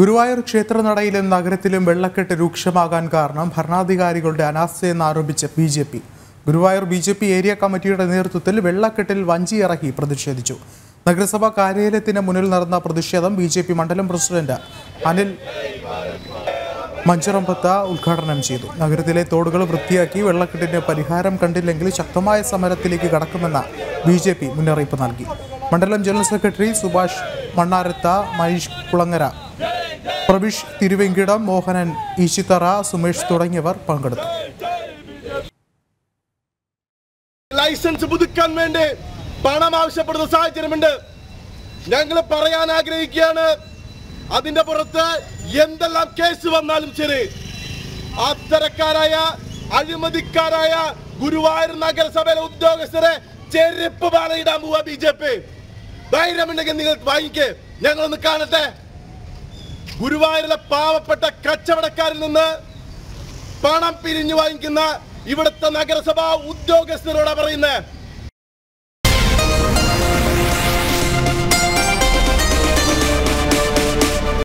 ഗുരുവായൂർ ക്ഷേത്രനടയിലും നഗരത്തിലും വെള്ളക്കെട്ട് രൂക്ഷമാകാൻ കാരണം ഭരണാധികാരികളുടെ അനാസ്ഥയെന്ന് ആരോപിച്ച് B J P. Guruvayur B J P area കമ്മിറ്റിയുടെ നേതൃത്വത്തിൽ വെള്ളക്കെട്ടിൽ വഞ്ചി ഇറക്കി പ്രതിഷേധിച്ചു. നഗരസഭാ കാര്യാലയത്തിന് മുന്നിൽ നടന്ന പ്രതിഷേധം ബി ജെ പി മണ്ഡലം പ്രസിഡന്റ് അനിൽ മഞ്ചറമ്പത്ത ഉദ്ഘാടനം ചെയ്തു. നഗരത്തിലെ തോടുകൾ വൃത്തിയാക്കി വെള്ളക്കെട്ടിന് പരിഹാരം കണ്ടില്ലെങ്കിൽ ശക്തമായ സമരത്തിലേക്ക് കടക്കുമെന്ന് ബി ജെ പി മുന്നറിയിപ്പ് നൽകി. മണ്ഡലം ജനറൽ സെക്രട്ടറി സുഭാഷ് മണ്ണാരത്ത മനീഷ് കുളങ്ങര പ്രബീഷ് തിരുവെങ്കിടം മോഹനൻ ഈശിത്തറ സുമേഷ് തുടങ്ങിയവർ പങ്കെടുത്തു. ലൈസൻസ് പുതുക്കാൻ വേണ്ടി പണം ആവശ്യപ്പെടുന്ന സാഹചര്യമുണ്ട്. ഞങ്ങൾ പറയാൻ ആഗ്രഹിക്കുകയാണ് അതിന്റെ പുറത്ത് എന്തെല്ലാം കേസ് വന്നാലും ശരി. അത്തരക്കാരായ അഴിമതിക്കാരായ ഗുരുവായൂർ നഗരസഭയിലെ ഉദ്യോഗസ്ഥരെ ചെരുപ്പ് പാലയിടാൻ പോവാ ബി ജെ പി. ധൈര്യമുണ്ടെങ്കിൽ നിങ്ങൾ വാങ്ങിക്കേ. ഞങ്ങളൊന്ന് കാണട്ടെ. ഗുരുവായൂരിലെ പാവപ്പെട്ട കച്ചവടക്കാരിൽ നിന്ന് പണം പിരിഞ്ഞു വാങ്ങിക്കുന്ന ഇവിടുത്തെ നഗരസഭാ ഉദ്യോഗസ്ഥരോട് പറയുന്നത്